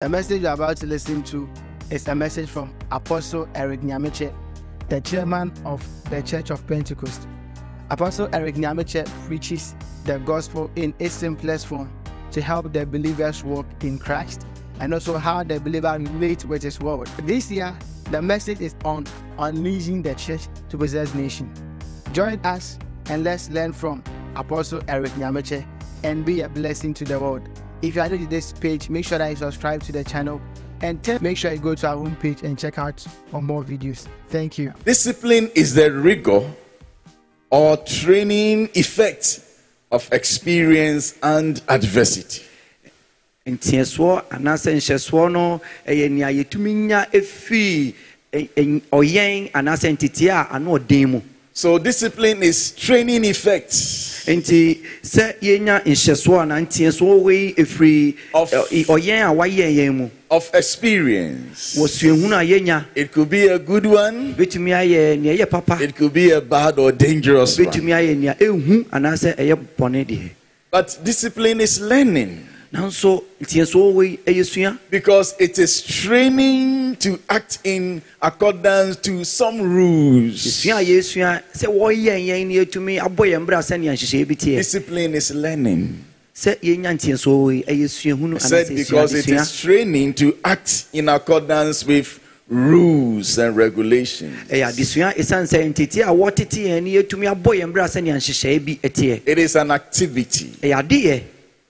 The message you're about to listen to is a message from Apostle Eric Nyamekye, the chairman of the Church of Pentecost. Apostle Eric Nyamekye preaches the gospel in its simplest form to help the believers walk in Christ and also how the believer relate with his word. This year, the message is on unleashing the church to possess nation. Join us and let's learn from Apostle Eric Nyamekye and be a blessing to the world. If you are new to this page, make sure that you subscribe to the channel and tell, make sure you go to our homepage and check out for more videos. Thank you. Discipline is the rigor or training effect of experience and adversity. nteɛsoɔ anaasɛ nhyɛsoɔ no ɛyɛ nea yɛtumi nya efiri ɛ- ɛ- ɔyɛn anaasɛ nteteɛ a ano ɔden mu So, discipline is training effect nti sɛ yɛnya nhyɛsoɔ anaa nteɛsoɔ wei efiri Of- ɛ- ɔyɛn a wayɛ yɛn mu. Of experience. wɔ suahunu a yɛnya. It could be a good one, betumi ayɛ nea ɛyɛ papa. It could be a bad or dangerous one. betumi ayɛ nea ehu anaasɛ ɛyɛ bɔne deɛ. But discipline is learning nanso nteɛsoɔ wei ɛyɛ sua because it is training to act in accordance to some rules. sua a yɛsua sɛ wɔyɛn yɛn ne yɛtumi abɔ yɛn bra sɛnea nhyehyɛe bi teɛ Discipline is learning. sɛ yɛnya nteɛsoɔ wei ɛyɛ suahunu I said because it is training to act in accordance with rules and regulations. ɛyɛ adesua ɛsiane sɛ ntete a wɔtete yɛn ne yɛtumi abɔ yɛn berɛ sɛnea nhyehyɛe bi teɛ It is an activity,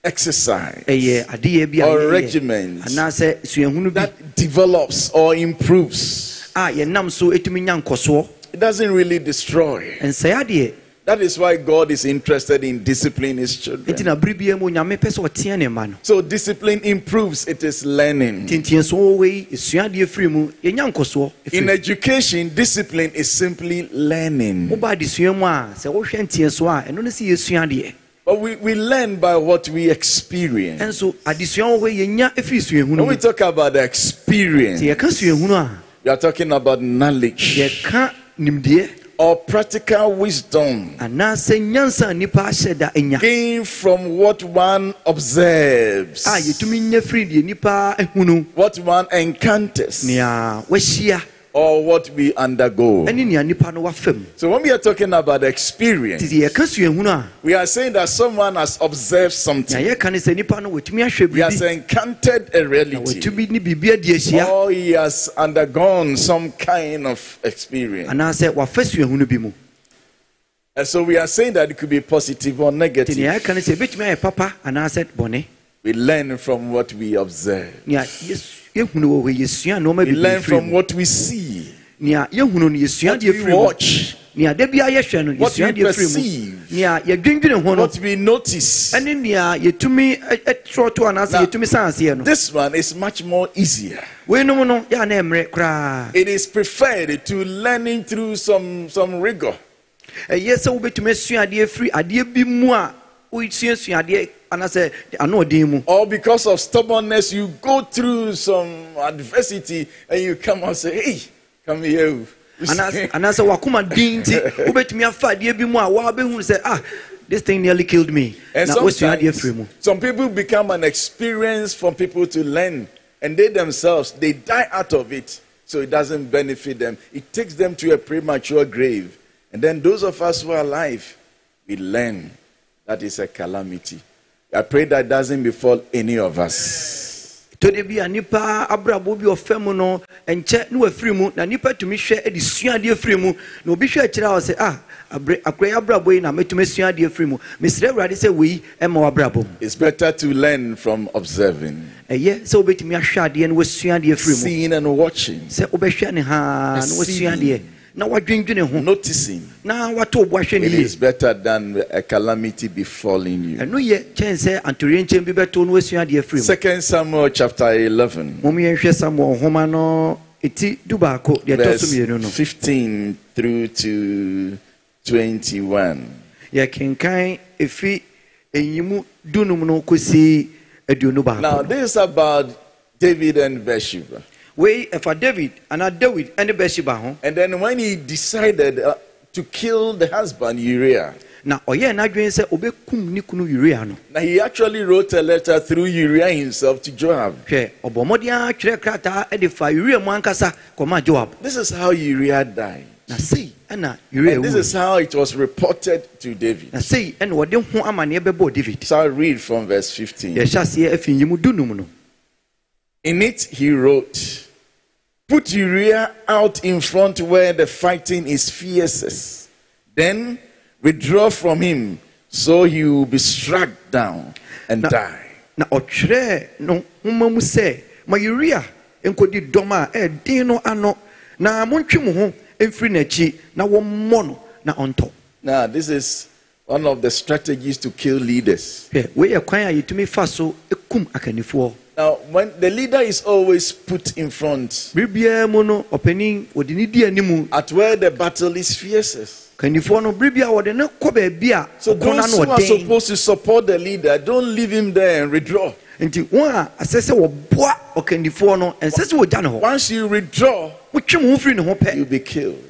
exercise ɛyɛ adeyɛ bi a or regimen anaasɛ suahunu bi that develops or improves. Ah, a yɛnam so ɛtumi nya nkɔsoɔ It doesn't really destroy. That is why God is interested in disciplining His children. na bere bia mu onyame pɛ sɛ ɔteɛ ne mma no So discipline improves. It is learning. tintiɛsoɔ wei ɛsua adeɛ firi mu yɛnya nkɔsoɔ In education, discipline is simply learning. We, we learn by what we experience. ɛnso adesua wɔ hɔ yɛnya ɛfiri suahunu When we talk about the experience, nti yɛka suahunu a. we are talking about knowledge yɛka nimdeɛ or practical wisdom anaasɛ nyansa a nnipa ahyɛ da anya gained from what one observes, a yɛtumi nya firi deɛ nnipa ahunu what one encounters, nea wahyia or what we undergo. ɛne nea nnipa no wafa mu So when we are talking about experience, nti yɛka suahunu a we are saying that someone has observed something. yɛka ne sɛ nnipa no watumi ahwɛ He has encountered a reality. watumi ne biribi adi ahyia Or he has undergone some kind of experience. anaasɛ wafa suahunu bi mu And so we are saying that it could be positive or negative. nea yɛka ne sɛ ɛbɛtumi ayɛ papa anaasɛ bɔne We learn from what we observe. Nea yɛs- yɛhunu wɔ hɔ We learn from what we see. nea yɛhunu no What we watch. nea da bia yɛhwɛ no What we deɛ firi mu perceive. nea yɛdwendwene ho no What we notice. ɛne nea yɛtumi ɛ- ɛ- to anaasɛ Now- yɛtumi san aseɛ This one is much more easier. weinom no yɛ a na ɛmmerɛ koraa It is preferred to learning through some, some rigor. Ɛyɛ sɛ wobɛtumi asua adeɛ firi adeɛ bi mu a wosuasua adeɛ anaasɛ ano ɔden mu Or because of stubbornness, you go through some adversity and you come and say, hey, come here. You Anas- see? anaasɛ wakoma den nti wobɛtumi afa adeɛ bi mu a woabɛhunu sɛ ah this thing nearly killed me And na woasua adeɛ sometimes, firi mu some people become an experience for people to learn, and they themselves they die out of it, so it doesn't benefit them. It takes them to a premature grave, and then those of us who are alive, we learn. That is a calamity. I pray that doesn't befall any of us. tɔde bi a nipa abrabɔ bi ɔfɛ mu no nkyɛ ne wafiri mu na nipa tumi hwɛ de sua adeɛ firi mu na obi hwɛ akyerɛ a ɔsɛ ah akora abrabɔ yi na mɛtumi asua adeɛ firi mu mesrɛ awurade sɛ wei ɛma wabrabɔ mu It's better to learn from observing, ɛyɛ sɛ wobɛtumi ahwɛ adeɛ no wasua adeɛ firi mu seeing, and watching, sɛ wobɛhwɛ ne haa na wasua adeɛ na wadwendwene ho noticing. na wato wo bo ahwɛ ne It is better than a calamity befalling you. ɛno yɛ kyɛn sɛ antorenkyɛn bi bɛto no wasua adeɛ firi mu Second Samuel chapter 11. mom yɛnhwɛ samuel nhoma no ɛti dubaako deɛ ɛtɔ so mmienu no 15 through to 21. yɛkenkan ɛfi ɛnyimu dunum no kɔsi aduonu Now, baako this is about David and Bathsheba. Wei ɛfa david anaa david ne bɛhyiba ho And then when he decided uh, to kill the husband Uriah, na ɔyɛɛ n'adwene sɛ ɔbɛkum ne kunu uria no Now, he actually wrote a letter through Uriah himself to Joab. hwɛ ɔbɔ mmɔden ara twerɛ krataa de fa uria mu ankasa kɔma joab This is how Uriah died. na sei ɛna uria And this is how it was reported to David. na sei ɛna wɔde ho amanneɛ bɛbɔɔ david So I'll read from verse 15. yɛhyɛ aseɛ afi nyimu dunum no In it, he wrote, Put Uriah out in front where the fighting is fiercest. Then withdraw from him so he will be struck down and Na- die. na ɔtwerɛɛ no nwoma mu sɛ ma uria nkɔdi dɔm a ɛɛden no ano na montwe mo ho mfiri n'akyi na wɔmmɔ no na ɔntɔ Now, this is one of the strategies to kill leaders. hwɛ wei yɛ kwan a yɛtumi so kum akannifoɔ Now, when the leader is always put in front bere biara mu no ɔpanin wɔde ne di animu at where the battle is fiercest. kannifoɔ no bere biara ne kɔ baabi So those who are supposed to support the leader, don't leave him there and withdraw. nti wɔn a asɛ sɛ wɔboa ɔkannifoɔ no ɛnsɛ sɛ wɔgya ne hɔ Once you withdraw, wotwe mo ho ne ho pɛ you'll be killed.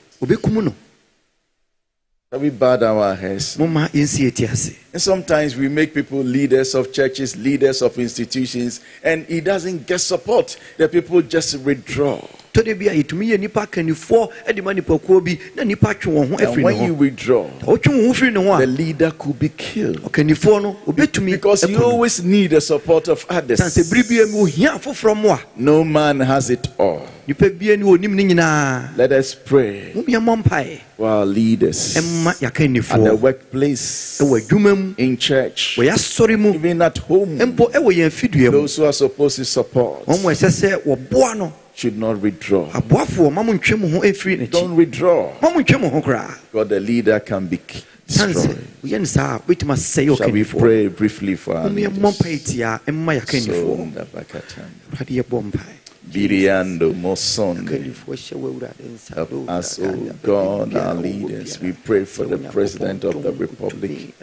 We bow our heads? momma yɛnsi yɛti ase And sometimes we make people leaders of churches, leaders of institutions, and it doesn't get support. The people just withdraw. tɔde bi a yɛtumi yɛ nipa akannifoɔ de ma nipakuo bi na nipa twe wɔn ho And when you withdraw, wotwe wo ho firi the leader could be killed. Because you always need the support of others. bere biara mu ohia afoforɔ mu a No man has it all. Nipa biara ni wɔnim ne nyinaa. Let us pray. Mpae. For our leaders. Ɛmma at the workplace, ɛwɔ adwuma mu in church, wɔ yɛasɔre mu. Even at home. mpo ɛwɔ yɛn afidua mu. Those who are supposed to support wɔn mo ɛsɛ sɛ wɔboa no. should not withdraw. aboafoɔ ma ntwe mo ho mfiri n'akyi. Don't withdraw. ma ntwe mo ho koraa. God, the leader can be k- sane sɛ destroyed. woyɛ no saa a wobɛtumi asɛe Shall we pray briefly for our leaders? mpae tia ɛmma yɛakannifoɔ. Sonda bakatana. awurade yɛbɔ mpae Biriando Mosonde. akannifoɔ hyɛ wo awurade nsa Help us, O God, our leaders. We pray for the President of the Republic,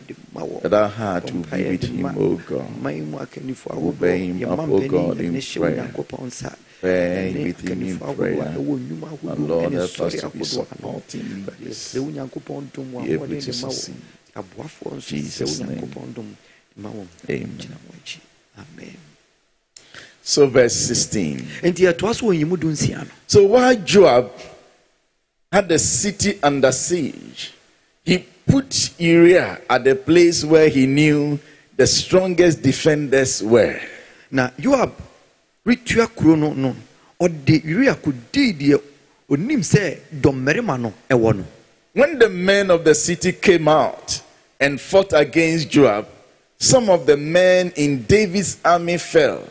that our heart will be with him, O God. Obey him up, O God, in prayer. Pray with him in prayer. And Lord, help us to be supporting leaders. Be able to succeed. Jesus' name. Amen. Amen. So, verse 16. so wɔ nyimu du nsia no So while Joab had the city under siege, he put Uriah at the place where he knew the strongest defenders were. na yoab retua kuro no no ɔde uria kɔdii deɛ onim sɛ dɔmmarima no ɛwɔ no When the men of the city came out and fought against Joab, some of the men in David's army fell.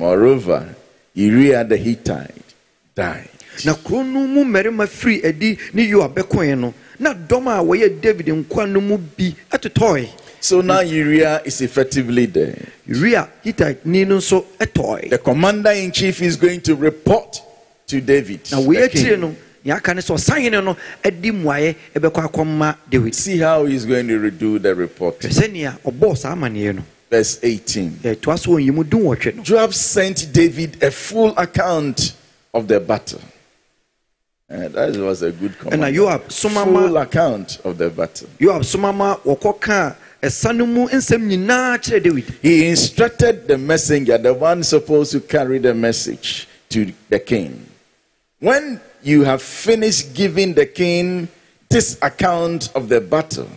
Moreover, Uriah the Hittite died. na kuro no mu mmarima firi adi ne yoab bɛkɔeɛ no na dɔm a wɔyɛ david nkoa no mu bi ɛtotɔe So now Uriah is effectively dead. uria hittite ni no nso ɛtɔe The commander in chief is going to report to David. na king. akyire no nea aka ne sɛ ɔsahene no adi mmuaeɛ ɛbɛkɔ akɔma david See how he's going to redo the report. sɛnea ɔbɔɔ saa amanneɛ no Verse 18. ɛtoa so wɔ nyimu dunwɔtwe no Joab sent David a full account of the battle. Uh, that was a good ɛna command. yoab soma ma Full account of the battle. yoab soma ma wɔkɔka ɛsa no mu nsɛm nyinaa kyerɛ david He instructed the messenger, the one supposed to carry the message to the king. When you have finished giving the king this account of the battle,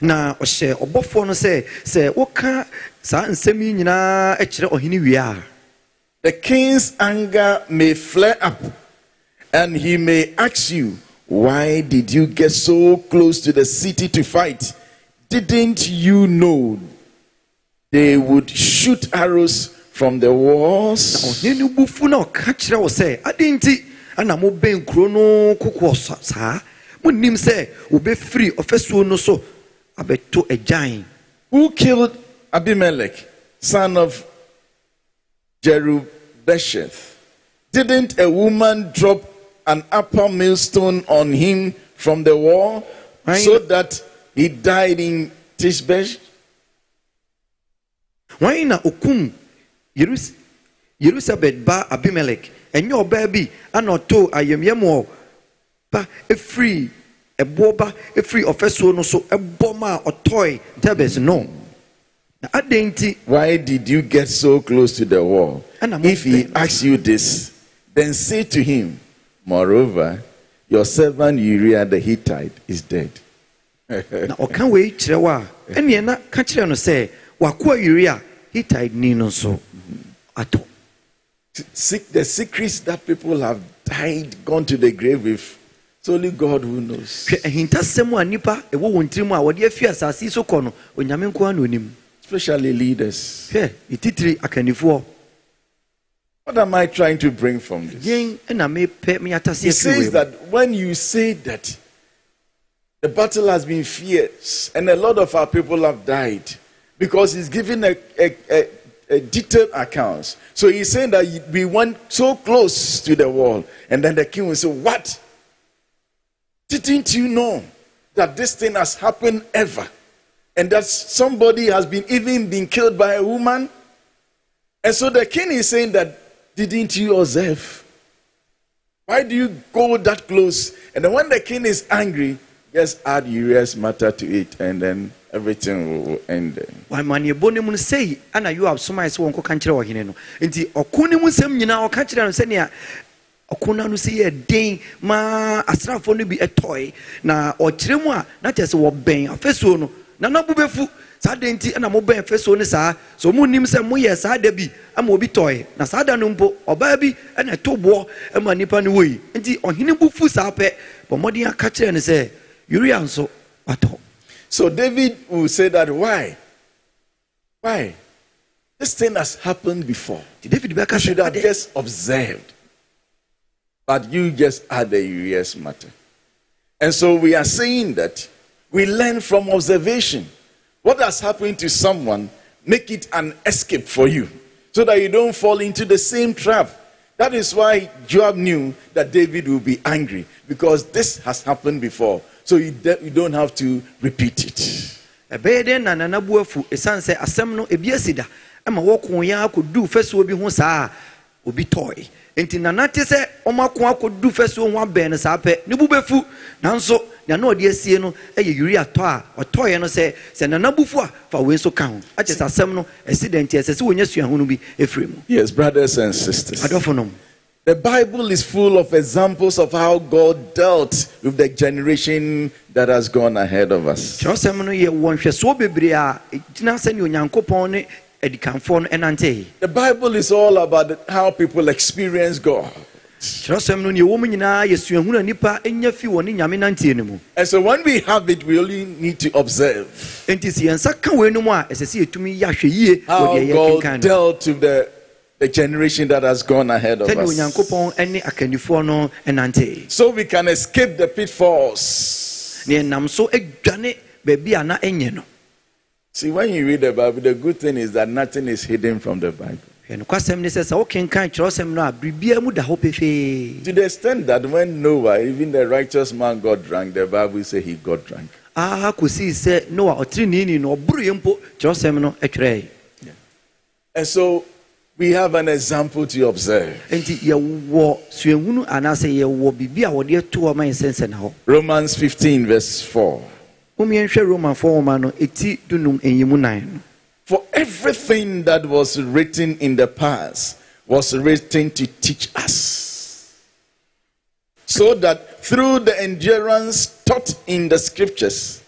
na ɔhyɛ ɔbɔfoɔ no sɛ sɛ woka saa nsɛm yi nyinaa kyerɛ ɔhene wie a the king's anger may flare up and he may ask you, Why did you get so close to the city to fight? Didn't you know they would shoot arrows from the walls? ɔhene no bufu na ɔka kyerɛ wo sɛ nti ana mobɛn kuro no kokoɔ saa monnim sɛ wobɛfiri ɔfasuo no so abɛto agyan Who killed Abimelech, son of Jerubesheth? Didn't a woman drop an upper millstone on him from the wall so that he died in Tishbesh? wɔn na okum Yerus- yerusabet ba abimelek ɛnyɛ ɔbaa bi ana ɔto ayamyam wɔ ba efiri ɛboɔ ba efiri ɔfɛsuo no so ɛbɔ ma a ɔtɔe ntɛbɛs no na adan nti Why did you get so close to the wall? If he asks you this, then say to him, Moreover, your servant Uriah the Hittite is dead. na ɔka wei kyerɛ wo a ɛneɛ na ka kyerɛ no sɛ wakoa uria hittite ni no nso atɔ Sec- The secrets that people have died, gone to the grave with, it's only God who knows. hwɛ ahintasɛm a nnipa ɛwɔ wɔn tirim a wɔde afi asase so kɔ no onyame nko a na onim Especially leaders. hwɛ ne titiri akannifoɔ What am I trying to bring from this? yɛn ɛna mepɛ menyataseɛ He says that when you say that the battle has been fierce and a lot of our people have died because he's giving a, a, a, a detailed account. So he's saying that we went so close to the wall. And then the king will say, What? Didn't you know that this thing has happened ever? And that somebody has been even been killed by a woman? And so the king is saying that, Didn't you observe? Why do you go that close? And then when the king is angry, just add Uriah's matter to it, and then everything will, end there. wamanneɛbɔ no mu no sei ana yoab somae sɛ wɔnkɔka nkyerɛ ɔhene no nti ɔko no mu nsɛm nyinaa ɔka kyerɛ no sɛnea ɔko no ano sɛ yɛ den ma asraafoɔ no bi ɛtɔe na ɔkyerɛ mu a na kyerɛ sɛ wɔbɛn afasuo no na na bobɛfu saa da nti ɛna mobɛn afasuo no saa sɛ ɔmonnim sɛ moyɛ saa da bi ama obi tɔe na saa da no mpo ɔbaa bi ɛna ɛto boɔ ma nnipa no wɔ yi nti ɔhene bo fu saa pɛ bɔ mmɔden aka kyerɛ no sɛ uria nso watɔ So David will say that why? Why? This thing has happened before. david bɛka You sɛ should have just observed. But you just add the Uriah's matter. And so we are saying that we learn from observation. What has happened to someone, make it an escape for you so that you don't fall into the same trap. That is why Joab knew that David will be angry because this has happened before. So you, de- you don't have to repeat it. na no saa a obi tɔe nti nana te sɛ ɔmo ako akɔduu fasuo ho abɛn no saa pɛ ne bu bɛfu nanso nea na ɔde asie no ɛyɛ uria tɔ a ɔtɔeɛ no sɛ sɛ nana bufu a fa wei nso ka ho. Akyɛ sɛ asɛm no ɛsi dɛ nti ɛsɛ sɛ wɔnya suaho no bi ɛfiri mu. Yes, brothers and sisters. adɔfonom The Bible is full of examples of how God dealt with the generation that has gone ahead of us. Kyerɛwsɛm no yɛ wɔ nhwɛsoɔ bebree a ɛgyina sɛnea onyankopɔn ne adikanfoɔ no ɛnantee The Bible is all about how people experience God. kyerɛwsɛm no neɛ mu nyinaa yɛ a nnipa ɛnya fi wɔ ne nyame nanteɛ no mu And so when we have it, we only need to observe enti sɛ yɛn ka wei no mu a ɛsɛ sɛ yɛtumi yɛ ahwɛ yie wɔ how God yɛkenkan dealt with the, the generation that has gone ahead of us. onyankopɔn ne akannifoɔ no ɛnantee So we can escape the pitfalls. See, when you read the Bible, the good thing is that nothing is hidden from the Bible. To the extent that when Noah, even the righteous man, got drunk, the Bible says he got drunk. aa kɔsii sɛ noa ɔtereneeni no ɔboroeɛ mpo kyerɛwsɛm no ɛtwerɛe And so we have an example to observe. enti yɛwɔ suahunu anaasɛ yɛwɔ biribi a wɔde ato hɔ ma yɛ sɛnsɛn hɔ Romans 15, verse 4. Momiɛnhwɛ romanfoɔ woma no ɛti dunum ɛnyimu nan no For everything that was written in the past was written to teach us. So that through the endurance taught in the scriptures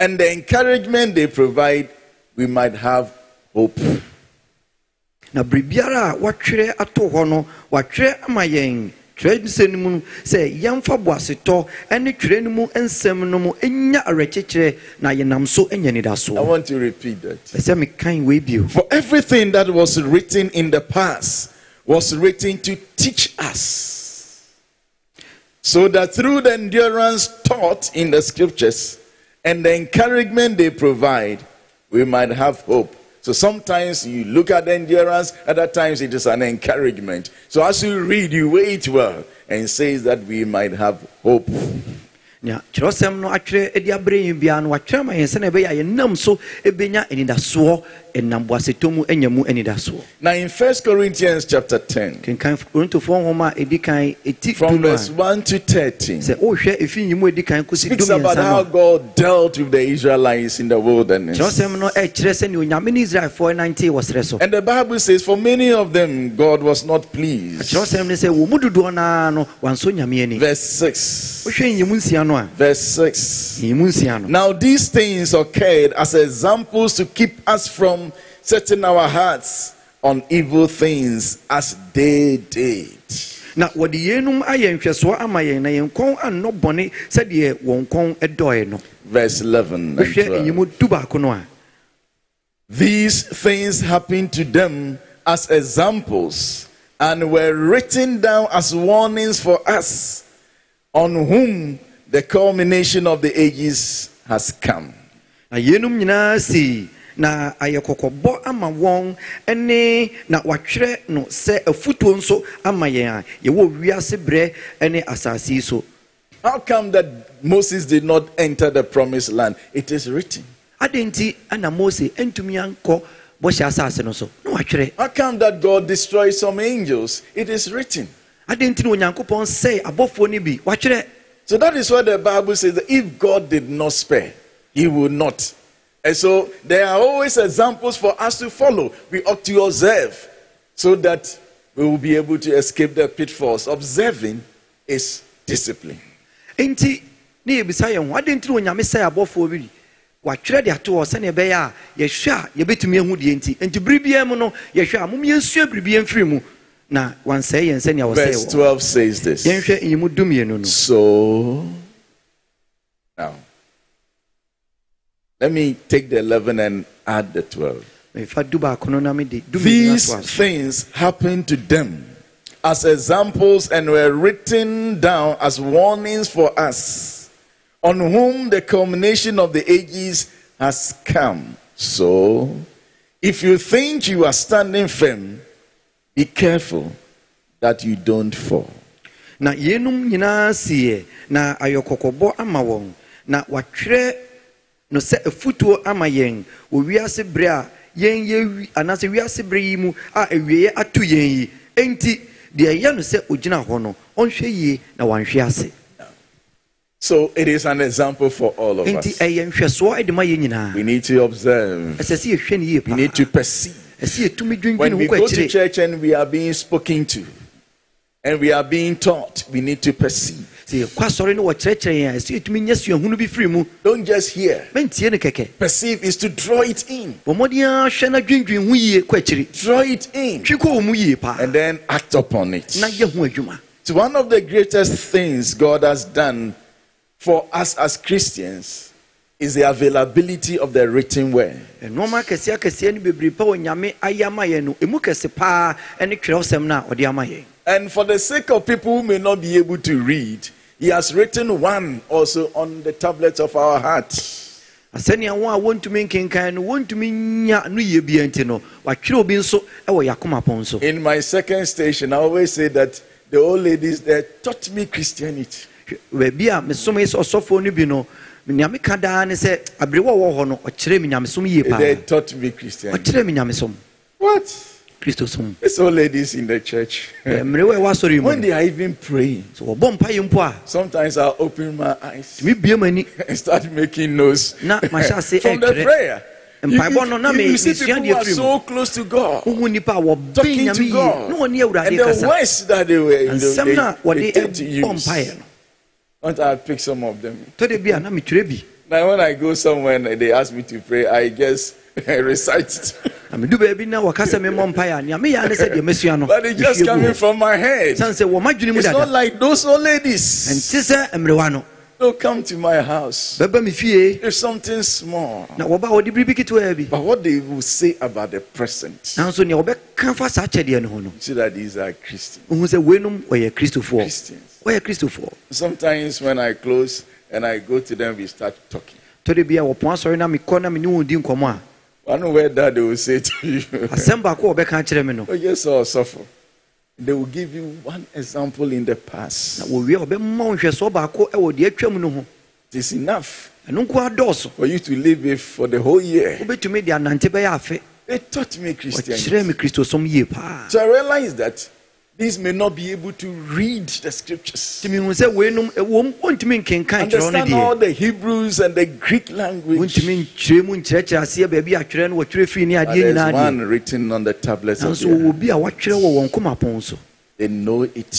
and the encouragement they provide, we might have hope. na biribiara a wɔatwerɛ ato hɔ no wɔatwerɛ ama yɛn twerɛ nsɛm no mu no, sɛ yɛmfa boasetɔ ne twerɛ no mu nsɛm no mu ɛnya awerɛkyekyerɛ na yɛnam so anya I want to repeat that. mekan wei bio For everything that was written in the past was written to teach us. So that through the endurance taught in the scriptures and the encouragement they provide, we might have hope. So sometimes you look at the endurance, other times it is an encouragement. So as you read, you weigh it well and says that we might have hope. no a ɛnam boasetɔ mu anya mu anidasoɔ Now, in First Corinthians chapter 10, kenkan korintofoɔ nhoma a ɛdi kan ɛti from verse 1 to 13, sɛ wohwɛ ɛfi nyi mu ɛdi kan kɔsi speaks about how God dealt with the Israelites in the wilderness. kyerɛsɛm no ɛkyerɛ sɛnea onyame ne israelfoɔ nante wɔ serɛ so And the Bible says, for many of them, God was not pleased. kyerɛsɛm no sɛ wɔ mu no wansɔ nyame ani Verse 6. wohwɛ nyimu nsia no a Verse 6. nyimu nsia no Now, these things occurred as examples to keep us from setting our hearts on evil things as they did. na wɔde ayɛ nhwɛsoɔ ama yɛn na yɛn kɔn annɔ bɔne sɛdeɛ wɔn kɔn ɛdɔe no Verse 11. and wohwɛ 12. nyimu du baako no a These things happened to them as examples and were written down as warnings for us on whom the culmination of the ages has come. na nyinaa na ayɛ kɔkɔbɔ ama wɔn ne na watwerɛ no sɛ afutuo nso ama yɛn a yɛwɔ wiase berɛ ne asase yi so How come that Moses did not enter the promised land? It is written. adɛn nti ana mose antumi ankɔ bɔhyɛ asase no so na watwerɛ How come that God destroyed some angels? It is written. adɛn nti na onyankopɔn sɛe abɔfoɔ no bi watwerɛ So that is what the Bible says that if God did not spare, he would not. And so there are always examples for us to follow. We ought to observe so that we will be able to escape the pitfalls. Observing is discipline. enti ne yɛbisa yɛn ho adɛn nti na onyame sɛe abɔfoɔ bi watwerɛ de ato hɔ sɛnea ɛbɛyɛ a yɛhwɛ a yɛbɛtumi ahu deɛ nti enti bere biara mu no yɛhwɛ a mom yɛnsua biribi mfiri mu na wansɛe yɛn sɛnea Verse wɔsɛe wɔ 12 says this. yɛnhwɛ nyimu dumienu no So now let me take the 11 and add the 12. mefa du baako no na mede dumienu These things happened to them as examples and were written down as warnings for us, on whom the culmination of the ages has come. So, if you think you are standing firm, be careful that you don't fall. na yeinom nyinaa na ayɛ kɔkɔbɔ ama wɔn na watwerɛ no sɛ afutuo ama yɛn. Wɔ wiase berɛ a yɛn yɛ anaasɛ wiase berɛ yi mu a awieeɛ ato yɛn yi. Enti deɛ ɛyɛ no sɛ ogyina hɔ no ɔnhwɛ yie na wanhwe ase. So, it is an example for all of enti us. ɛyɛ nhwɛsoɔ de ma yɛn We need to observe, ɛsɛ sɛ yɛhwɛ no yie we need to perceive. When we go to church and we are being spoken to and we are being taught, we need to perceive. Sɛ yɛkɔ asɔre no wɔkyerɛkyerɛ yɛn a ɛsɛ yɛtumi nya suahunu bi firi mu Don't just hear. mɛntie no kɛkɛ Perceive is to draw it in. bɔ mmɔden ara hwɛ no dwendwen ho yie kɔ akyiri Draw it in. twi kɔ wɔ mu yie paa And then act upon it. na yɛ ho adwuma So, one of the greatest things God has done for us as Christians is the availability of the written word. nnoɔma akɛseɛ akɛseɛ no bebree pa wɔ nyame ayɛ ama yɛn no ɛmu kɛse paa ne twerɛsɛm no a ɔde ama yɛn And for the sake of people who may not be able to read, He has written one also on the tablets of our hearts. Na sɛnea wɔn a wɔntumi nkenkan no wɔntumi nya no yie bia nti no watwerɛ obi nso wɔ yɛakoma pɔn so In my second station, I always say that the old ladies there taught me Christianity. baabi a mesom yi ɔsɔfoɔ no bi no nea meka daa ne sɛ aberewa a ɔwɔ hɔ no ɔkyerɛ me nyamesom yie paa They taught me Christianity. ɔkyerɛ nyamesom What? Kristo som These old ladies in the church. Mmerewa a ɛwɔ asɔre yi when they are even praying, sɛ wɔbɔ mpayɛ mpo a sometimes I'll open my eyes tumi bie m'ani and start making notes Na mahyɛ ase from the prayer. You, Mpaebɔ no, na you- you me- see people who are so close to God, wohu nnipa a wɔbɛn talking to God, na wɔne awurade and the words that they were, you they, they wɔde tend to use. Don't I pick some of them? tɔde bi a na metwerɛ bi Now, when I go somewhere and they ask me to pray, I just recite it. Medu baabi na wɔka sɛ memmɔ mpaeɛ a nea meyɛ ne sɛ deɛ masua no But it's just coming from my head. sane sɛ wɔ m'adwene mu It's not dada like those old ladies. ɛnte sɛ mmerewa no They'll come to my house. bɛba me fie It's something small. na wɔba a wɔde biribi ketewaa bi But what they will say about the present, nanso nea wɔbɛka fa saa kyɛdeɛ no ho no see that these are Christians. wohu sɛ weinom wɔyɛ kristofoɔ Christians. wɔyɛ kristofoɔ Sometimes when I close and I go to them, we start talking. tɔde bi a wɔpɔn asɔre na mekɔ na mene wɔn di nkɔmmɔ a One word that they will say to you. asɛm baako a wɔbɛka kyerɛ me no oh, yes, or suffer. They will give you one example in the na past. wɔwie a wɔbɛma wo nhwɛsoɔ baako wɔ deɛ atwam no ho It is enough ɛno nko adɔɔso for you to live it for the whole year. wobɛtumi de anante bɛyɛ afe They taught me Christianity. me kristosom yie paa So I realized that these may not be able to read the scriptures, nti mehu sɛ weinom ɛwom wɔntumi nkenkan kyerɛw no understand all the Hebrews and the Greek language. wɔntumi nkyerɛ mu nkyerɛkyerɛ aseɛ baabi atwerɛ no wɔtwerɛ firi ne ah, But adeɛ there's one written on the tablets of nanso their wɔwɔ heart. bi a wɔatwerɛ wɔ wɔn komapɔn so They know it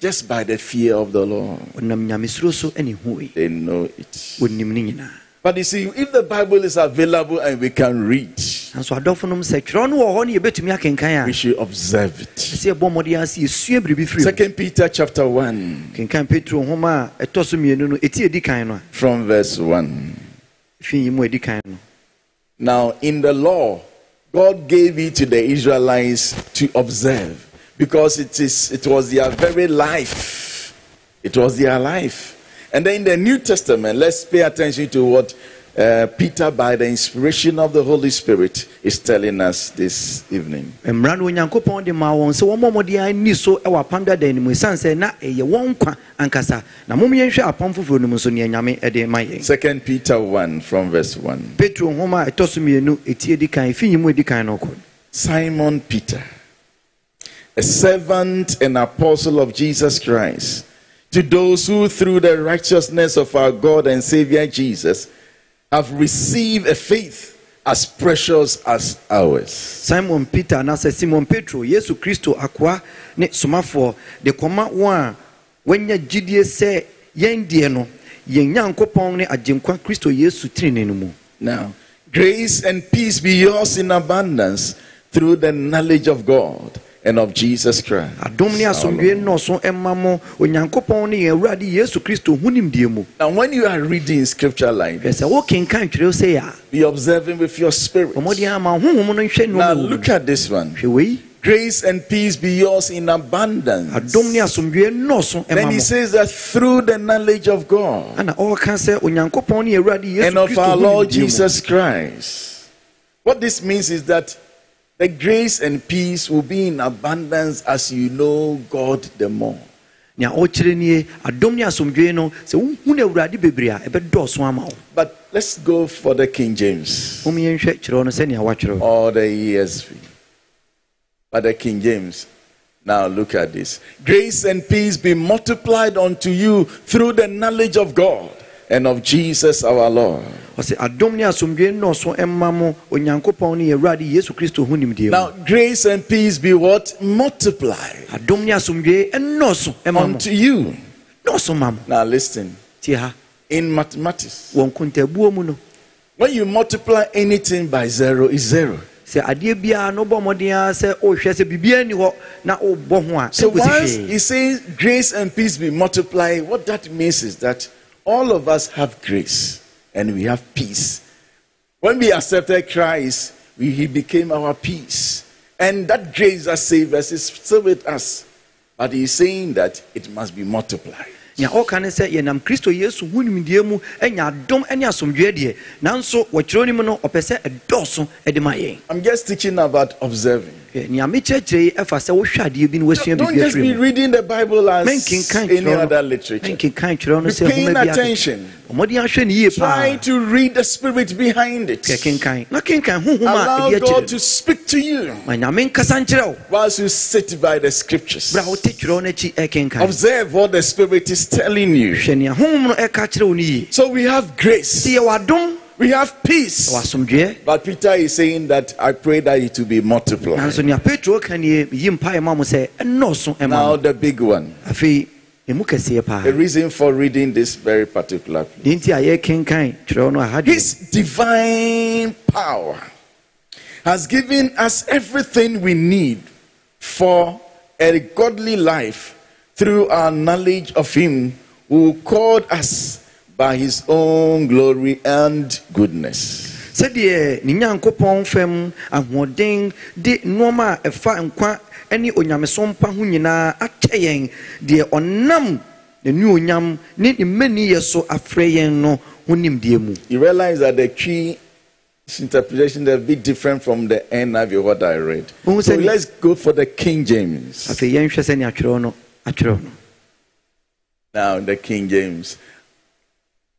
just by the fear of the Lord. ɔnam nyamesuro so ne hui They know it. wɔnim ne nyinaa But you see, if the Bible is available and we can read, nanso adɔfo nom sɛ twerɛ no wɔ hɔ ne yɛbɛtumi akenkan we a should observe it. ɛsɛ yɛbɔ mmɔden ase yɛsua biribi firi Second Peter chapter 1 kenkan petro nhoma a ɛtɔ so mmienu no ɛti ɛdi kan no a from verse 1. fi yi mu ɛdi kan no Now, in the law, God gave it to the Israelites to observe because it, is, it was their very life. It was their life. And then in the New Testament, let's pay attention to what uh, Peter, by the inspiration of the Holy Spirit, is telling us this evening. mmara no onyankopɔn de maa wɔn sɛ wɔmmɔ mmɔden ani so wɔ apam dada no mu sɛ na ɛyɛ wɔn nkwa ankasa na mom yɛnhwɛ apam foforɔ no mu so nea nyame de ma yɛn Second Peter 1 from verse 1. petro nhoma a ɛtɔ so mmienu ɛti ɛdi kan ɛfi yi mu kan no Simon Peter, a servant and apostle of Jesus Christ, to those who through the righteousness of our God and Savior Jesus have received a faith as precious as ours. simon peter anaasɛ simon petro yesu kristo akoa ne somafoɔ. De kɔma wɔn a wɔanya gyidie sɛ yɛn deɛ no yɛn nyankopɔn ne agyenkwa kristo yesu tirinne no mu. Now, grace and peace be yours in abundance through the knowledge of God and of Jesus Christ. adom ne asomdwoe nnɔɔso ɛma mo onyankopɔn ne yɛn awurade yesu kristo ho nimdeɛ mu Now, when you are reading scripture like hwɛ this, sɛ wokenkan twerɛ sɛ a be observing with your spirit. ɔmmɔden ama honhom no nhwɛ Now, look at this one. Grace and peace be yours in abundance. adom ne asomdwoe nnɔɔso Then he says that through the knowledge of God ana ɔɔka sɛ onyankopɔn ne yɛn awurade yesu and of our Lord Jesus Christ. What this means is that the grace and peace will be in abundance as you know God the more. nea ɔkyerɛ nie adom ne asomdwoe no sɛ wohunu awurade bebree a ɛbɛdɔɔso ama wo But let's go for the King James mom yɛnhwɛ kyerɛw no sɛnea woatwerɛw or the ESV. But the King James. Now look at this. Grace and peace be multiplied unto you through the knowledge of God and of Jesus our Lord. ɔsɛ adom ne asomdwoe nnɔɔso ɛma mo onyankopɔn ne yɛn awurade yesu kristo ho nimdeɛ Now, grace and peace be what? Multiplied adom ne asomdwoe nnɔɔso ɛma mo unto you. nnɔɔso ma mo Now, listen. In mathematics, wɔ nkontabuo mu no when you multiply anything by zero, is zero. sɛ adeɛ biara no wobɔ mmɔden ara sɛ wohwɛ sɛ biribiara ni hɔ na wobɔ ho a So once he says grace and peace be multiplied, what that means is that all of us have grace and we have peace. When we accepted Christ, we, he became our peace. And that grace that saved us is still with us. But he's saying that it must be multiplied. nea ɔka ne sɛ yɛnam kristo yesu ho nimdeɛ mu anya adom ne asomdwoeɛ deɛ nanso wɔkyerɛw no mu no ɔpɛ sɛ ɛdɔɔso de ma yɛn I'm just teaching about observing. Hwɛ, nea mekyerɛkyerɛ yi ɛfa sɛ wohwɛ adeɛ bi na woasua Don't just be reading the Bible as any other literature. menkenkan kyerɛw no Be paying attention. ɔmmɔden ahwɛ ne yie Try to read the spirit behind it. Hwɛ, kenkan. Na kenkan honhom a Allow God to speak to you. Ma nyame nkasa nkyerɛ wo. Whilst you sit by the scriptures. berɛ a wote kyerɛw no akyi ɛkenkan Observe what the spirit is telling you. hwɛ nea honhom no ɛka kyerɛ wo no yie. So we have grace, sɛ yɛwɔ adom we have peace. But Peter is saying that I pray that it will be multiplied. nanso nea petro ka nie yi mpaeɛ ma mo sɛ ɛnnɔɔso ɛma Now the big one. afei ɛmu kɛseɛ paa The reason for reading this very particular place. deɛ nti a yɛkenkan kyerɛw no aha deɛ His divine power has given us everything we need for a godly life through our knowledge of Him who called us by His own glory and goodness. sɛdeɛ ne nyankopɔn fam ahoɔden de nnoɔma a ɛfa nkwa ne onyamesom ho nyinaa akyɛ yɛn deɛ ɔnam n'anuonyam ne ne mmaniyɛ so afrɛ yɛn no ho nimdeɛ mu You realize that the key interpretation is a bit different from the NIV what I read. So let's go for the King James. afei yɛnhwɛ sɛne atwerɛw no atwerɛw no Now, the King James.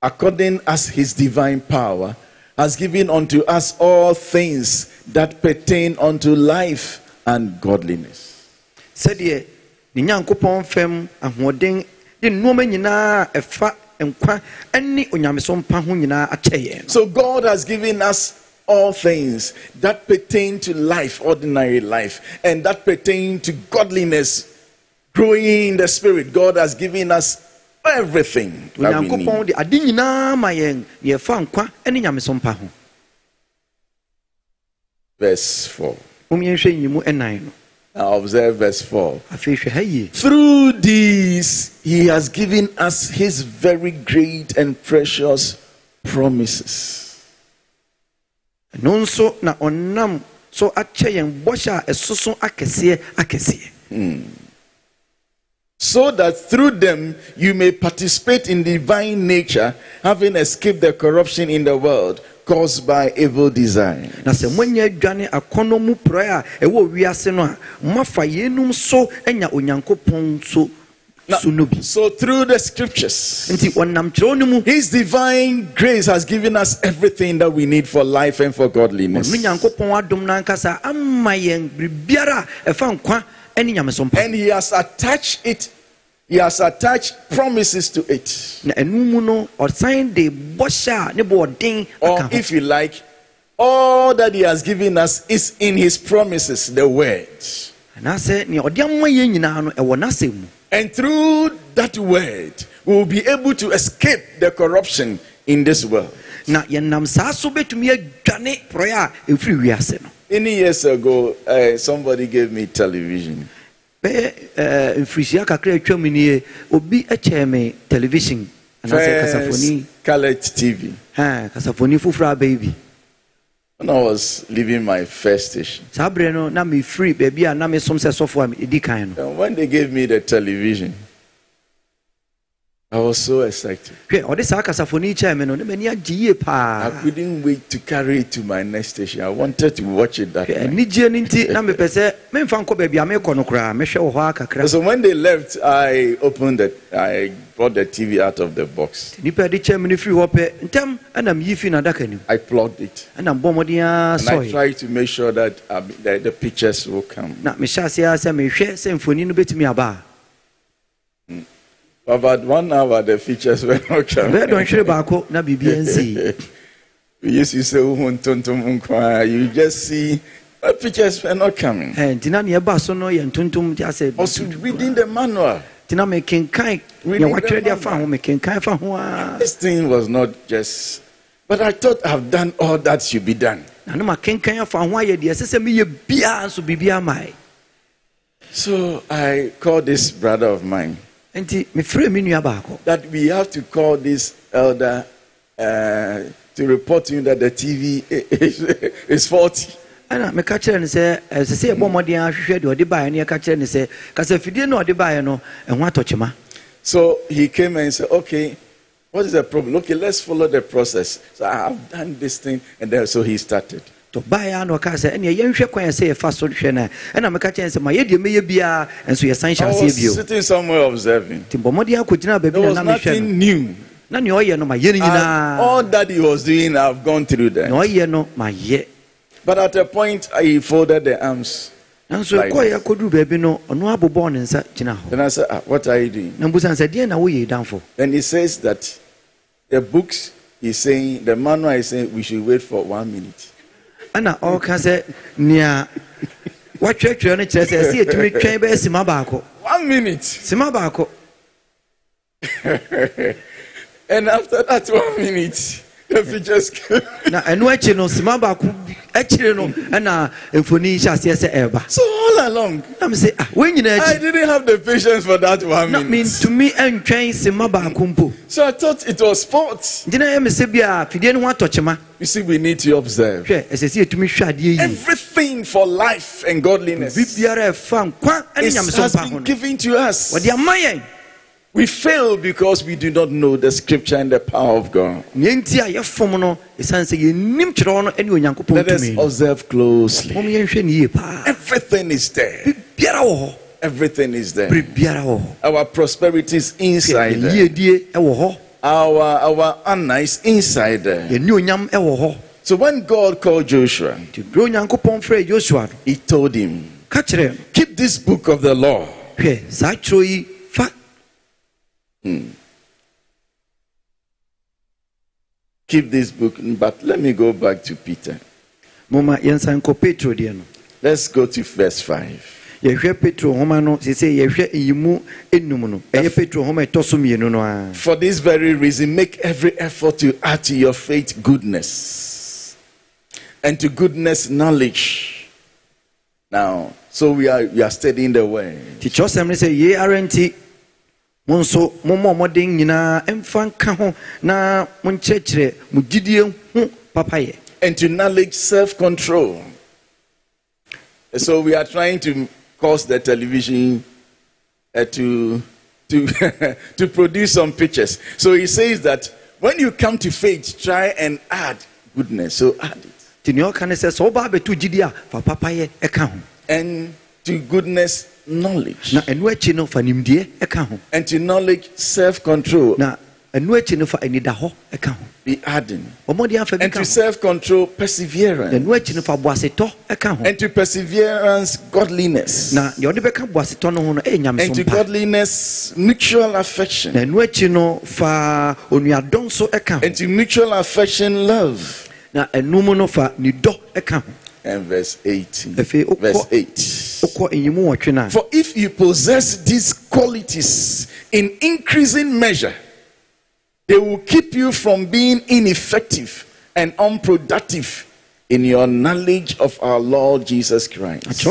According as his divine power has given unto us all things that pertain unto life and godliness. sɛdeɛ ne nyankopɔn fam ahoɔden de nnoɔma nyinaa a ɛfa nkwa ne onyamesom pa ho nyinaa akyɛ yɛn So God has given us all things that pertain to life, ordinary life, and that pertain to godliness, growing in the spirit. God has given us everything that we need. ade nyinaa ma yɛn yɛfa nkwa ne nyamesom pa ho Verse 4. mom nyimu ɛnan no Now observe verse 4. afei hwɛ ha yie Through these, he has given us his very great and precious promises. So that through them you may participate in divine nature, having escaped the corruption in the world caused by evil design. na sɛ moanya adwane akɔnnɔ mu porɔe a ɛwɔ wiase no a moafa yeinom so anya onyankopɔn so Now, so no bi so through the scriptures, nti ɔnam kyerɛw no mu His divine grace has given us everything that we need for life and for godliness. Ɔno nyankopɔn adom no ankasa ama yɛn biribiara a ɛfa nkwa ne nyamesom pa And He has attached it, He has attached promises to it. na ɛno mu no ɔsan de bɔhyɛ a ne bɔ ɔden Or if you like, all that He has given us is in His promises, the word. anaasɛ nea ɔde ama yɛn nyinaa no ɛwɔ n'asɛm mu And through that word, we will be able to escape the corruption in this world. Many years ago, uh, somebody gave me television. bɛyɛ eh, mfirihyia kakra atwa mu nie obi kyɛɛ me television anaasɛ kasafoni TV. kasafoni foforɔ abɛyi bi When I was leaving my first station, saa no na mefiri baabi a na mesom sɛ sɔfo a ɛdi kan no and when they gave me the television, I was so excited. hwɛ ɔde saa kasafoni yi kyɛɛ me no ne m'ani agye yie I couldn't wait to carry it to my next station. I wanted to watch it that night. anigyeɛ no nti na mepɛ sɛ memfa nkɔ baabi a mekɔ no koraa wɔ hɔ So when they left, I opened it. I brought the TV out of the box. nnipa de kyɛɛ me no firi hɔ pɛ ntɛm ɛna fi nim I plugged it. ɛna mbɔ mmɔden a And I tried to make sure that uh, the, the pictures will come. na mehyɛ aseɛ sɛ mehwɛ sɛ mfoni no bɛtumi aba For about one hour, the features were not coming. dɔnhwere baako na biribia nsii We used to say, "Uhun tum tum unkwa." you just see the pictures were not coming. Eh, nti na neɛ ɛba so no yɛ ntontom nti asɛ I was reading the manual. nti na mekenkan Reading nea watwerɛ the de afa ho mekenkan fa ho This thing was not just, but I thought I've done all that should be done. na ne makenkan afa ho ayɛ deɛ ɛsɛ sɛ meyɛ biaa nso biribia mae So I called this brother of mine nti mefrɛ me nua baako that we have to call this elder uh, to report to him that the TV is, is faulty. ɛna meka kyerɛ no sɛ ɛsɛ sɛ yɛbɔ mmɔden ahwehwɛ deɛ ɔde baeɛ no yɛka kyerɛ no sɛ kasafidie no a ɔde baeɛ no ɛho atɔkyema So he came and said, "Okay, what is the problem? Okay, let's follow the process." So I have done this thing, and then so he started. Tɔ baeɛ a na ɔkaa sɛ ɛneɛ yɛnhwɛ kwan ɛ sɛ yɛfa so hwɛ no a ɛna meka kyerɛ no sɛ ma yɛdeɛ mɛyɛ biaa ɛnso yɛsan hyɛ I aseɛ was bio sitting somewhere observing. nti bɔ mmɔden akɔgyina baabi There na was na mehwɛ no nothing new. na nea ɔyɛ no mayɛ no And nyinaa all that he was doing, I've gone through that. ɔyɛ no mayɛ But at a point, he folded the arms. nanso Like ɛkɔɛ akɔduru baabi no ɔno abobɔɔ ne nsa gyina hɔ Then I said, ah, "What are you doing?" na mbusa no sɛ deɛ na woyɛ yi damfo Then he says that the books he's saying, the manual is saying we should wait for one minute. Ɛna ɔka sɛ nea watwerɛtwerɛ no kyerɛ sɛ ɛsɛ yɛtumi twɛn bɛyɛ sima baako One minute. sima baako And after that one minute. na ɛno akyi no sima baako akyire no ɛna mfoni hyɛ aseɛ sɛ ɛreba So all along, na me sɛ ah wɔn nyinaa I akyi didn't have the patience for that one na minute. mentumi ɛntwɛn sima baako mpo So I thought it was sports. nti na ɛyɛ me sɛ bi a fidie no ho atɔkyema You see, we need to observe hwɛ ɛsɛ sɛ yɛtumi hwɛ adeɛ yi everything for life and godliness. biribiara ɛfa nkwa ne It nyamesom has pa ho been no given to us. wɔde ama yɛn We fail because we do not know the scripture and the power of God. nea nti a yɛfom no ɛsiane sɛ yɛnnim kyerɛw no ne onyankopɔn Let us observe closely. mom yɛnhwɛ ne yie paa Everything is there. biribiara wɔ hɔ Everything is there. biribiara wɔ hɔ Our prosperity is inside there. yiedie ɛwɔ hɔ Our our honor is inside there. yɛne onyam ɛwɔ hɔ So when God called Joshua, nti berɛ onyankopɔn frɛɛ yosua no he told him, ka kyerɛ no Keep this book of the law. Hwɛ saa twerɛ yi fa Keep this book. But let me go back to Peter. moma yɛnsa nkɔ petro deɛ Let's go to verse 5. yɛhwɛ petro nhoma no sesɛ yɛhwɛ nyimu enum no ɛyɛ petro nhoma ɛtɔ so mmienu no a For this very reason, make every effort to add to your faith goodness, and to goodness, knowledge. Now, so we are we are studying the word. nti kyerɛwsɛm ne sɛ yei ara nti mo nso mommɔ mmɔden nyinaa ɛmfa nka ho na monkyerɛkyerɛ mo gyidie ho papayɛ and to knowledge self control. So we are trying to cause the television uh, to to to produce some pictures. So he says that when you come to faith, try and add goodness. So add it. nti nea ɔka ne sɛ sɛ wobaa bɛto gyidie a fa papayɛ ɛka ho And to goodness, knowledge. na ɛno akyi no fa nimdeɛ ɛka ho And to knowledge, self control. na ɛno akyi no fa anidahɔ ɛka ho Be adding. ɔmmɔden afa bi And to self control, na perseverance. ɛno akyi no fa boasetɔ ɛka ho And to perseverance, godliness. na deɛ ɔde bɛka boasetɔ no ho no ɛyɛ And to godliness, mutual affection. na ɛno akyi no fa onuadɔ nso ɛka ho And to mutual affection, love. na ɛnum no fa ne dɔ ɛka ho And verse 18. Afei, wokɔ- Verse 8. Wokɔ nyimu wɔtwe no a For if you possess these qualities in increasing measure, they will keep you from being ineffective and unproductive in your knowledge of our Lord Jesus Christ.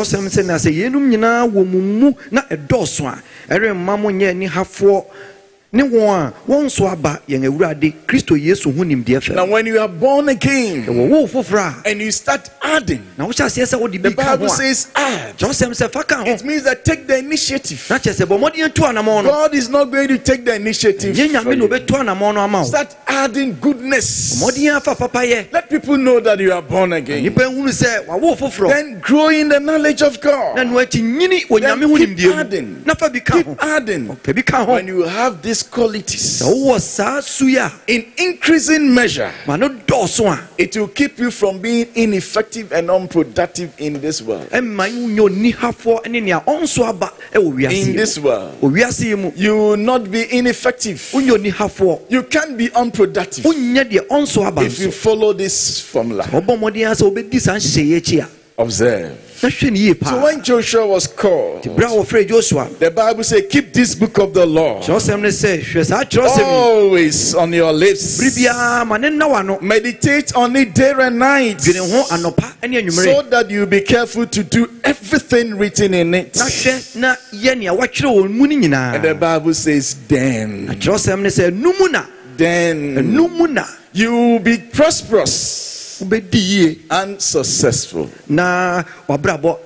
Kyerɛwsɛm sɛ na sɛ yeinom nyinaa wɔ mu mu na ɛdɔɔso a ɛremma mo nyɛ anihafoɔ ne wɔn a wɔn nso aba yɛn awurade kristo yesu ho nimdeɛ Now, when you are born again ɛwɔ wo foforɔ a and you start adding, na wohyɛ aseɛ sɛ wode the bi ka ho Bible says add. kyerɛwsɛm sɛ fa ka ho It means that take the initiative. na kyerɛ sɛ bɔ mmɔden tu anammɔn no God is not going to take the initiative. nyɛ nyame na you. obɛtu anammɔn no ama wo Start adding goodness. mmɔden afa papayɛ Let people know that you are born again. nnipa nhunu sɛ wawo foforɔ Then grow in the knowledge of na God. no nyini wɔ Then nyame ho keep adding. mu na fa bi ka Keep adding. fa bi ka ho When you have these qualities sɛ wowɔ saa su yi a in increasing measure, ma no dɔɔso a it will keep you from being ineffective and unproductive in this world. ɛmma nyɛ onihafoɔ ne nea ɔnso aba ɛwɔ wiase In this world, mu wiase yi mu you will not be ineffective. You can't be unproductive wonyɛ deɛ ɔnso aba if you follow this formula. ɔbɔ mmɔden a sɛ wobɛdi saa nhyehyɛeɛ akyi a Observe. Na hwɛ ne yie So when Joshua was called, berɛ a wɔfrɛ josua the Bible says, Keep this book of the law. Kyerɛwsɛm ne sɛ hwɛ saa kyerɛwsɛm always on your lips. bere biara ma ne nna wano Meditate on it day and night. dwene ho anɔpa ne so that you be careful to do everything written in it. na hwɛ na yɛ nea wɔatwerɛ wɔ mu no And the Bible says, na then, kyerɛwsɛm ne sɛ ɛnu na then na you will be prosperous wobɛdi yie and successful. na wabrabɔ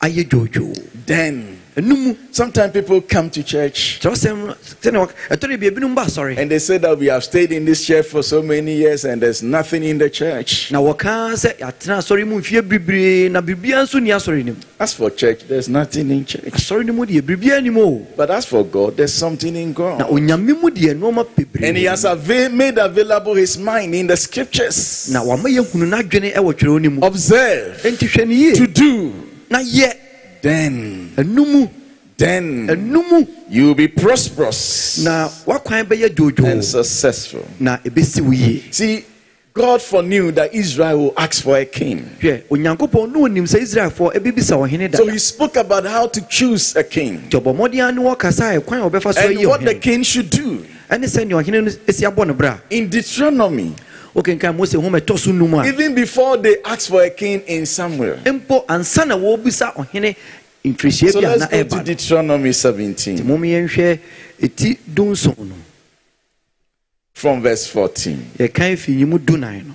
ayɛ dwoodwoo Then, sometimes people come to church kyerɛwsɛm sɛne ɛtɔre bia binom ba asɔre and they say that we have stayed in this church for so many years and there's nothing in the church. na wɔka sɛ yɛatena asɔre mu mfeɛ bebree na biribiara nso nni asɔre As for church, there's nothing in church. asɔre no mu deɛ biribiara nim o. But as for God, there's something in God. onyame mu deɛ nnoɔma And He has avail- made available His mind in the scriptures. na wama yɛhunu n'adwene ɛwɔ twerɛ no mu. Observe, to do, na yɛ then, ɛnu mu then ɛnu mu you will be prosperous na wakwan bɛyɛ and dwoodwoo successful. na ɛbɛsi wo yie See, God foreknew that Israel will ask for a king. hwɛ onyankopɔn ne onim sɛ israelfoɔ ɛbɛbisa ɔhene So da he spoke about how to choose a king. Nti ɔbɔ mmɔden a ne wɔkasa a ɛkwan a wɔbɛfa so and what the king should do. ɛne sɛ nea ɔhene no ɛsi abɔ no berɛ In Deuteronomy, a wokenkan mose homa ɛtɔ so num a even before they asked for a king in Samuel. mpo ansa na wɔbisa ɔhene mfirihyia So let's go to Deuteronomy 17 mom yɛnhwɛ ɛti dunson no from verse 14. yɛkan fi nyimu dunan no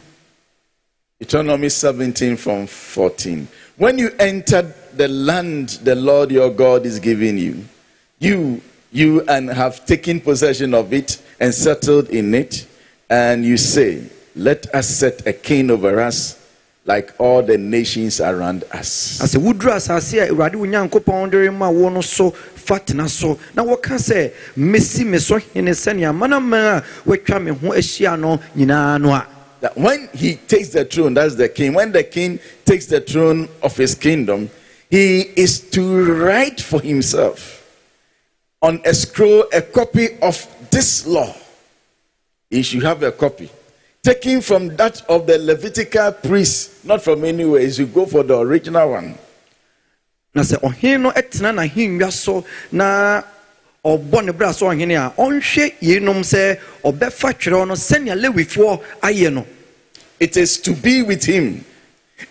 Deuteronomy 17 from 14. When you enter the land the Lord your God is giving you, you you and have taken possession of it and settled in it, and you say, Let us set a king over us like all the nations around us. na sɛ woduru asase a awurade wo nyankopɔn de rema wo no so fa tena so na wɔka sɛ mesi me so hene sɛnea amanaman a wɔatwa me ho ahyia no nyinaa no a that when he takes the throne, that's the king, when the king takes the throne of his kingdom, he is to write for himself on a scroll a copy of this law. He should have a copy. Taken from that of the Levitical priest, not from anywhere, he should go for the original one. na sɛ ɔhene no tena n'ahennwa so na ɔbɔ ne bra so ɔhene a ɔnhwɛ yeinom sɛ ɔbɛfa no sɛnea lewifoɔ ayɛ no. It is to be with him,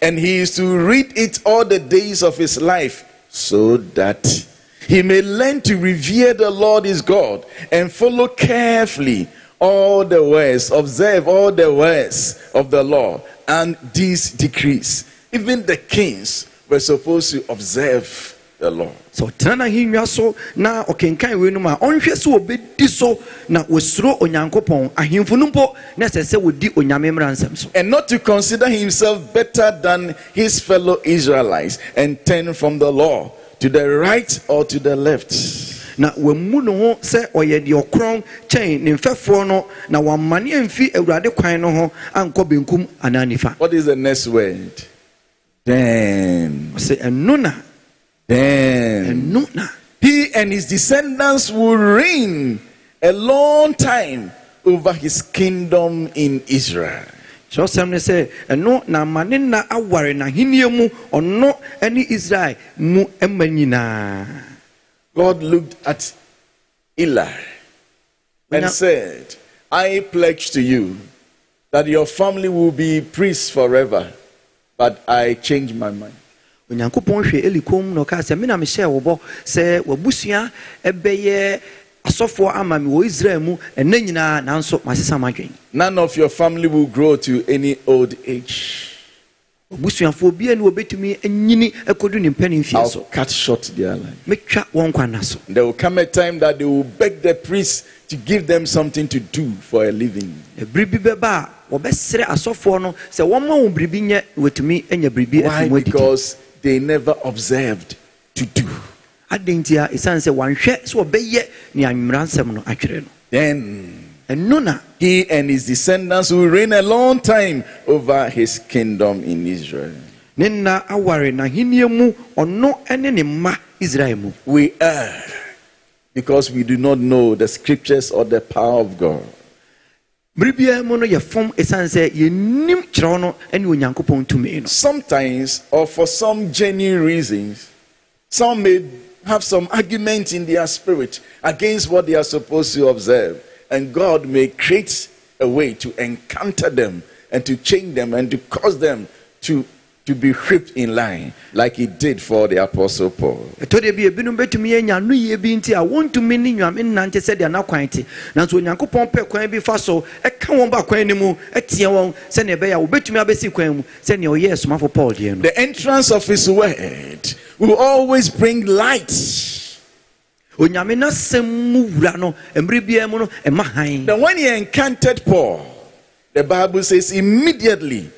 and he is to read it all the days of his life, so that he may learn to revere the Lord his God and follow carefully all the words, observe all the words of the law and these decrees. Even the kings were supposed to observe the law. sɛ ɔtena n'ahennwa so na ɔkenkan weinom a ɔnhwɛ sɛ wɔbɛdi so na wɔsuro onyankopɔn ahemfo no mpo na ɛsɛ sɛ wɔdi onyame mmara nsɛm so and not to consider himself better than his fellow Israelites and turn from the law to the right or to the left. Na wammu ne ho sɛ ɔyɛ deɛ ɔkorɔn kyɛn ne mfɛfoɔ no na wammane amfi awurade kwan no ho ankɔ benkum anaa nifa. What is the next word? Then, ɔsɛ ɛno na. Then ɛno na. He and his descendants will reign a long time over his kingdom in Israel. kyerɛsɛm ne sɛ ɛno na nna aware n'ahenniɛ mu ɔno ne israel mu ma nyinaa God looked at Eli and Now- said, I pledge to you that your family will be priests forever, but I changed my mind. onyankopɔn hwɛ eli kom na ɔkaa sɛ me na mehyɛɛ wo bɔ sɛ wabusua ɛbɛyɛ asɔfoɔ ama me wɔ israel mu ɛnɛ nyinaa nanso masesa m'adwen None of your family will grow to any old age. Abusuafoɔ bia ne wɔbɛtumi anyini akɔdu ne mpɛne I'll so cut short their life. mɛtwa wɔn kwanna so There will come a time that they will beg the priest to give them something to do for a living. ɛbere bi bɛba a wɔbɛsrɛ asɔfoɔ no sɛ wɔma wɔn biribi nyɛ na wɔatumi anya biribi Why? afi mu adidi Because they never observed to do. adɛn nti a ɛsiane sɛ wanhwɛ sɛ wɔbɛyɛ ne anwumera nsɛm no atwerɛ no Then ɛno na he and his descendants will reign a long time over his kingdom in Israel. ne nna aware n'ahenniɛ mu ɔno ne ne mma israel mu We err because we do not know the scriptures or the power of God. mmere mu no yɛ fam ɛsiane sɛ yɛnim kyerɛw no ne onyankopɔn tumi no Sometimes, or for some genuine reasons, some may have some argument in their spirit against what they are supposed to observe. And God may create a way to encounter them and to change them and to cause them to, to be whipped in line, like He did for the Apostle Paul. ɛtɔ bi ebinom bɛtumi anya no yie bi nti a wɔntumi ne nnuame nnante sɛdeɛ n'akwan te nanso onyankopɔn pɛ kwan bi fa so ɛka wɔn ba kwan no mu ɛteɛ wɔn sɛnea ɛbɛyɛ a wɔbɛtumi abɛsi kwan mu sɛnea ɔyɛɛ somafo paul deɛ no The entrance of His word will always bring light. Onyame n'asɛm mu wura no mmere biara mu no ɛma han Then when he encountered Paul, the Bible says immediately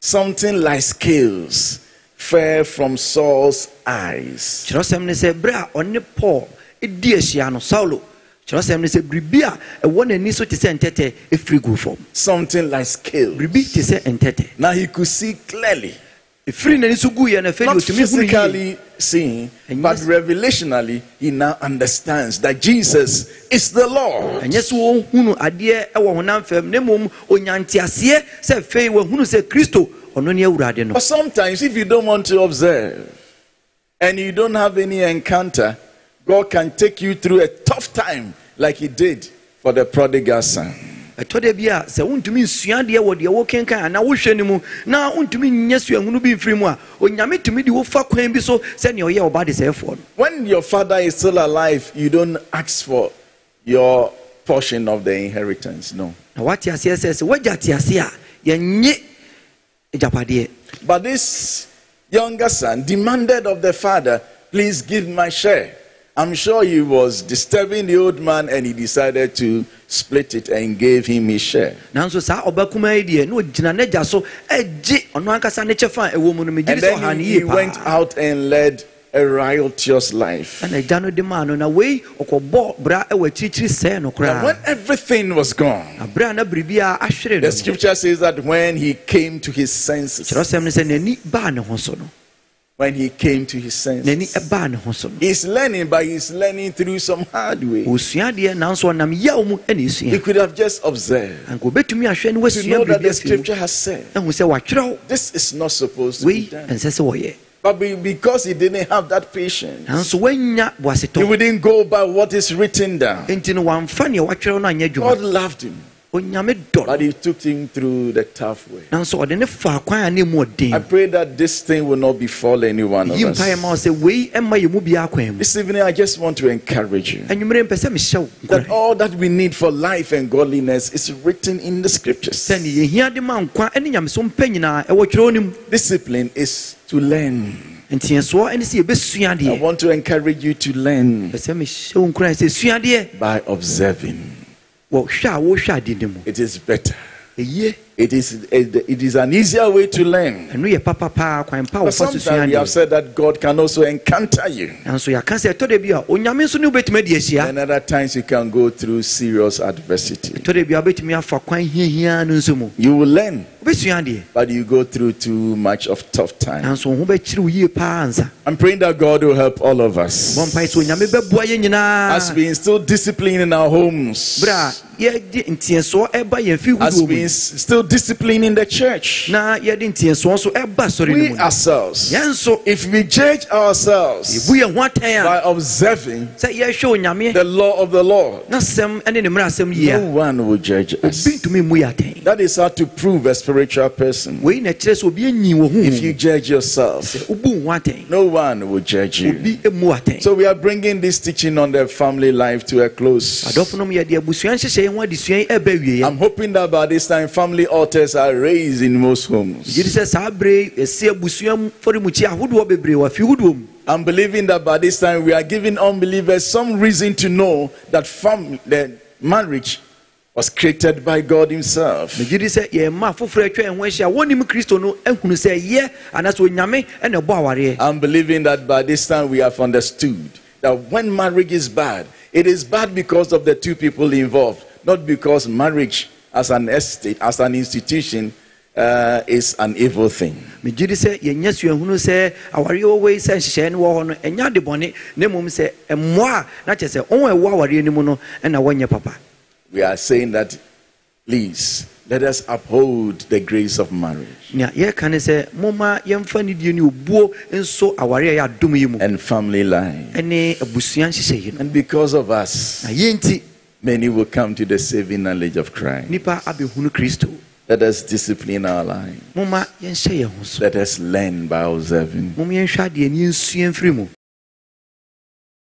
something like scales fell from Saul's eyes. kyerɛsɛm ne sɛ berɛ a ɔne paul di ahyia no saulo kyerɛsɛm ne sɛ biribi a ɛwɔ n'ani so te sɛ ntɛtɛ ɛfiri gu fam Something like scales. biribi te sɛ ntɛtɛ Now he could see clearly, ɛfiri n'ani so guiɛ no afei not de ɔtumi hunu yie physically seeing, but revelationally, he now understands that Jesus is the Lord. ɛnyɛ sɛ wɔhunu adeɛ ɛwɔ honam fam na mmom onyanteaseɛ sɛ afei wahunu sɛ kristo ɔno ne awurade no But sometimes, if you don't want to observe and you don't have any encounter, God can take you through a tough time like He did for the prodigal son. Ɛtɔ da bi a sɛ wontumi nsua deɛ wɔ deɛ wokenkan anaa wohwɛ no mu na wontumi nyɛ suahunu bi mfiri mu a onyame tumi de wofa kwan bi so sɛnea ɔyɛ ɔba de sɛefoɔ no When your father is still alive, you don't ask for your portion of the inheritance. No. na wate aseɛ sɛ sɛ woagya te ase a yɛnye agyapadeɛ But this younger son demanded of the father, Please give my share. I'm sure he was disturbing the old man and he decided to split it and gave him his share. nanso saa ɔbakuma yi deɛ na ɔgyina n'agya so agye ɔno ankasa ne kyɛfa a ɛwɔ mu no megye And sɛ ɔha then he, went out and led a riotous life. ɛna agya no de maa no na wei ɔkɔbɔ bra ɛwɔ akyirikyiri sɛɛ no And when everything was gone, na berɛ a ahwere no the scripture says that when he came to his senses, kyerɛsɛm no sɛ n'ani baa ne ho so no when he came to his senses, baa ne ho so no? He's learning, but he's learning through some hard way. ɔsua deɛ nanso ɔnam yaw mu ɛna He could have just observed. Anka obɛtumi ahwɛ to know that the scripture has said ɛhu sɛ watwerɛw this is not supposed to be done. ɛnsɛ sɛ wɔyɛ. But because he didn't have that patience, he wouldn't go by what is written down. enti no wamfa neɛ watwerɛw no anyɛ God loved him, but he took him through the tough way. nanso ɔde ne faa kwan a ne mu I pray that this thing will not befall anyone of yi mpaeɛ ma wo us. sɛ wei ɛmma yɛ mu biaa kwan mu This evening, I just want to encourage you anwummerɛ mpɛ sɛ mehyɛ wo that all that we need for life and godliness is written in the scriptures. sɛne yɛhia de ma nkwa ne nyameso mpa nyinaa ɛwɔ twerɛw no mu Discipline is to learn. nteɛsoɔ ɛne sɛ I want to encourage you to learn pɛ sɛ mehyɛ wo nkora sɛ sua deɛ by observing. It is better. It is, it is an easier way to learn. ɛno yɛ papa paa kwan pa a But wɔfa so sua sometimes we have said that God can also encounter you. nanso yɛaka sɛ ɛtɔ da bi a onyame nso ne wobɛtumi adi ahyia. And other times you can go through serious adversity. ɛtɔ da bi a wobɛtumi afa kwan hiahia no nso mu. You will learn, but you go through too much of tough time. nanso wo ho bɛkyerɛ wo yie paa I'm praying that God will help all of us. Bɔ mpae sɛ onyame bɛboa yɛ nyinaa. As we instill discipline in our homes, berɛ a yɛde nteɛsoɔ ɛba yɛn as we mu. instill discipline in the church. na yɛde nteɛsoɔ nso ɛba sɔre no We mu ourselves, yɛn nso if we judge ourselves yɛbu yɛn ho atɛn by a observing sɛ yɛhwɛ onyame the law of the Lord, na sɛm ne ne mmara asɛm yie no one will judge us. obi ntumi mmu yɛ atɛn That is how to prove a spiritual person. wei na ɛkyerɛ sɛ obi anyi wɔ ho If you judge yourself, wobu wo ho atɛn no one will judge you. obi mmu atɛn So we are bringing this teaching on the family life to a close. adɔfo nom yɛde abusua nhyehyɛ ho adesua yi ɛba awieɛ I'm hoping that by this time family altars are raised in most homes. gyedi sɛ saa berɛ yi, yɛsi abusua fɔremukyi ahodoɔ bebree wɔ afi hodoɔ mu I'm believing that by this time we are giving unbelievers some reason to know that fam- the marriage was created by God Himself. megye di sɛ yɛma afoforɔ atwa ɛho ahyia a wɔnim kristo no ahunu sɛ yɛ anaasɛ onyame ɛna ɛbɔ awareɛ I'm believing that by this time we have understood that when marriage is bad, it is bad because of the two people involved, not because marriage as an estate, as an institution, uh, is an evil thing. megye di sɛ yɛnya suahunu sɛ awareɛ wɔwɔ yi sɛ nhyehyɛeɛ no wɔ hɔ no ɛnya ade bɔne. Na mmom sɛ ɛmmoa a na kyerɛ sɛ ɔn ɛwɔ awareɛ no mu no ɛna wɔnyɛ papa. We are saying that, please, let us uphold the grace of marriage. Nea yɛka ne sɛ momma yɛmfa ne die ne obuo nso awareɛ yɛ adom yi mu. And family life. ɛne abusua nhyehyɛeɛ no. And because of us, na yɛnti many will come to the saving knowledge of Christ. nnipa abɛhunu kristo Let us discipline our life. momma yɛnhyɛ yɛn ho so Let us learn by observing.